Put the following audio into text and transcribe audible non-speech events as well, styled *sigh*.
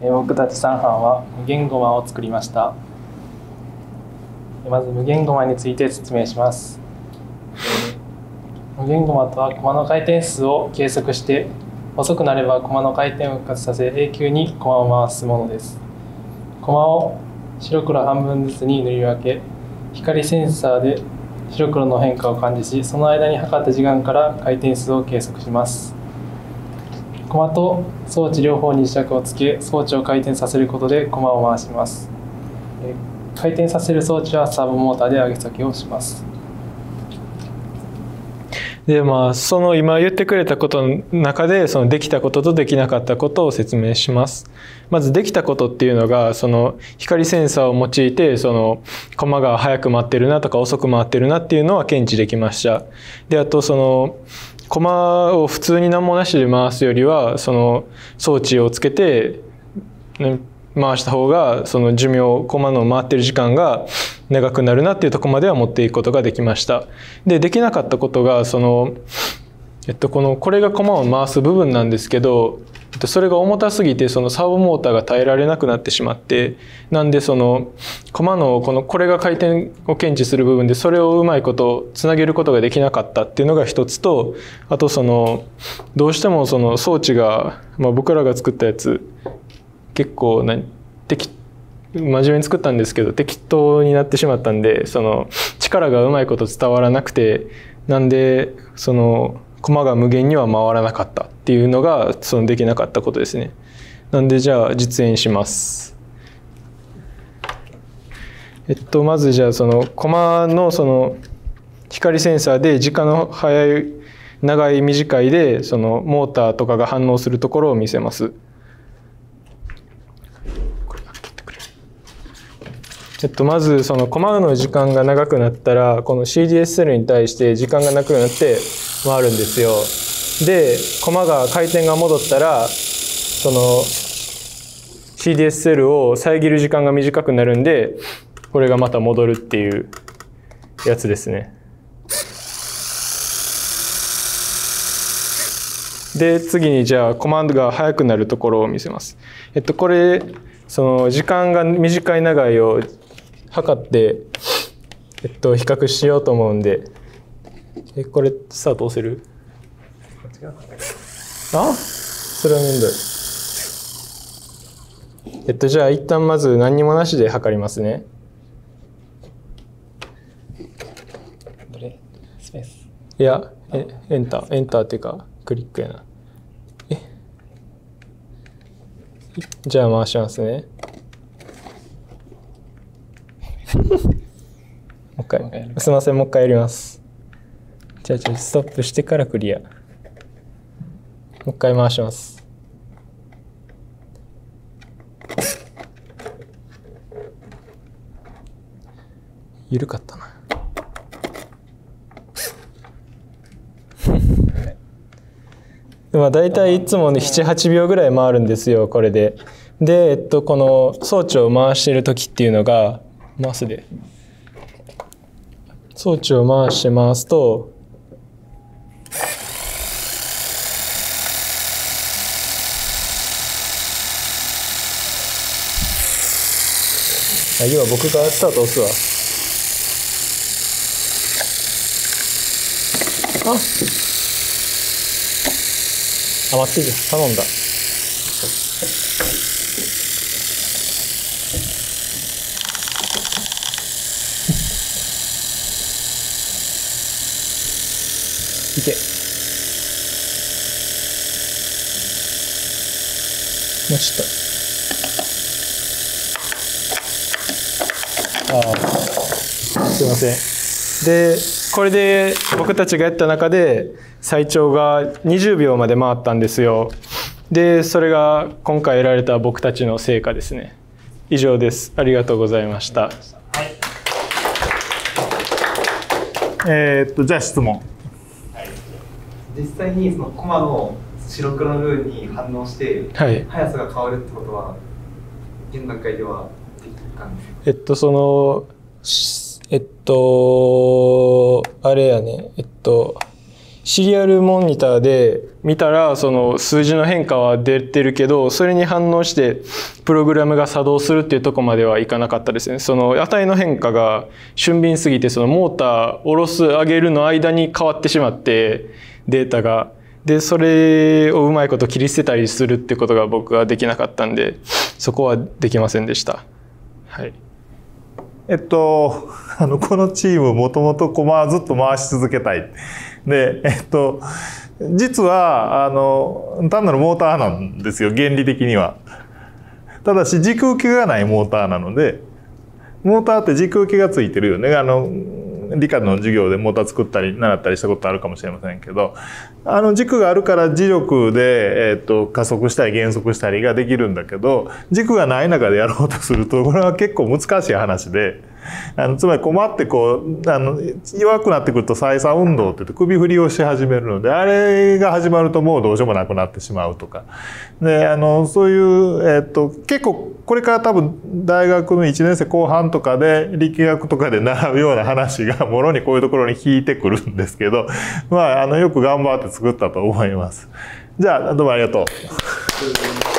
僕たち3班は無限ゴマを作りました。まず無限ゴマについて説明します。無限ゴマとは駒の回転数を計測して遅くなれば駒の回転を復活させ永久に駒を回すものです。駒を白黒半分ずつに塗り分け光センサーで白黒の変化を感知しその間に測った時間から回転数を計測します。駒と装置両方に磁石をつけ装置を回転させることで駒を回します回転させる装置はサーボモーターで上げ下げをしますでまあその今言ってくれたことの中でそのできたこととできなかったことを説明します。まずできたことっていうのがその光センサーを用いてその駒が速く回ってるなとか遅く回ってるなっていうのは検知できました。であとその駒を普通に何もなしで回すよりはその装置をつけて回した方がその寿命駒の回ってる時間が長くなるなっていうとこまでは持っていくことができました。でできなかったことがそのえっとこのこれが駒を回す部分なんですけどそれが重たすぎてそのサーボモーターが耐えられなくなってしまってなんでその駒のこのこれが回転を検知する部分でそれをうまいことつなげることができなかったっていうのが一つとあとそのどうしてもその装置が、まあ、僕らが作ったやつ結構な適真面目に作ったんですけど適当になってしまったんでその力がうまいこと伝わらなくてなんでその駒が無限には回らなかったっていうのがそのできなかったことですね。なんでじゃあ実演します。えっとまずじゃあその駒のその光センサーで時間の速い長い短いでそのモーターとかが反応するところを見せます。えっと、まずそのコマの時間が長くなったらこの CDSL に対して時間がなくなって回るんですよ。でコマが回転が戻ったらその CDSL を遮る時間が短くなるんでこれがまた戻るっていうやつですね。で次にじゃあコマンドが速くなるところを見せます。えっとこれその時間が短い長いを測って、えっと、比較しようと思うんで、え、これ、スタート押せる？あ？それは面倒い。えっと、じゃあ一旦まず何にもなしで測りますね。どれ？スペース。いや、え、エンター、エンターっていうか、クリックやな。え？じゃあ回しますね。*laughs* もう一回。すいませんもう一回やりますじゃあちょストップしてからクリア。もう一回回します。緩かったな。*laughs* まあ大体いつもね78秒ぐらい回るんですよこれで。で、えっと、この装置を回してる時っていうのが回すで。装置を回して回すと要は僕がスタート押すわ。あ。あ待ってじゃん頼んだ。*laughs* いけ。もうちょっとああすいません。でこれで僕たちがやった中で最長が20秒まで回ったんですよ。でそれが今回得られた僕たちの成果ですね。以上です。ありがとうございました、はい、えー、っとじゃあ質問。実際にそのコマの白黒の部分に反応して、はい、速さが変わるってことは現段階ではえっとそのえっとあれやね。えっとシリアルモニターで見たらその数字の変化は出てるけどそれに反応してプログラムが作動するっていうとこまではいかなかったですね。その値の変化が俊敏すぎてそのモーター下ろす上げるの間に変わってしまってデータが。でそれをうまいこと切り捨てたりするってことが僕はできなかったんでそこはできませんでした。はい。えっと *laughs* あのこのチームもともと駒はずっと回し続けたい。でえっと実はあの単なるモーターなんですよ原理的には。ただし軸受けがないモーターなのでモーターって軸受けがついてるよね。あの理科の授業でモーター作ったり習ったりしたことあるかもしれませんけどあの軸があるから磁力で、えーと、加速したり減速したりができるんだけど軸がない中でやろうとするとこれは結構難しい話で。あのつまり困ってこうあの弱くなってくると再三運動って言って首振りをし始めるのであれが始まるともうどうしようもなくなってしまうとかであのそういう、えーと、結構これから多分大学の1年生後半とかで力学とかで *laughs* 習うような話がもろにこういうところに引いてくるんですけどまああのよく頑張って作ったと思います。じゃあどうもありがとう。